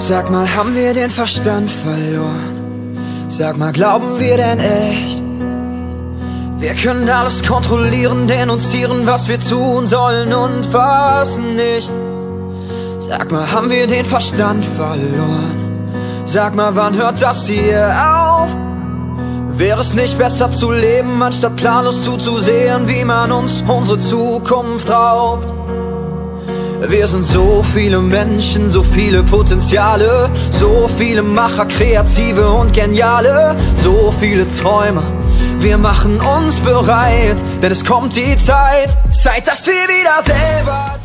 Sag mal, haben wir den Verstand verloren? Sag mal, glauben wir denn echt? Wir können alles kontrollieren, denunzieren, was wir tun sollen und was nicht. Sag mal, haben wir den Verstand verloren? Sag mal, wann hört das hier auf? Wäre es nicht besser zu leben, anstatt planlos zuzusehen, wie man uns unsere Zukunft raubt? Wir sind so viele Menschen, so viele Potenziale, so viele Macher, Kreative und Geniale, so viele Träume wir machen uns bereit, denn es kommt die Zeit, Zeit, dass wir wieder selber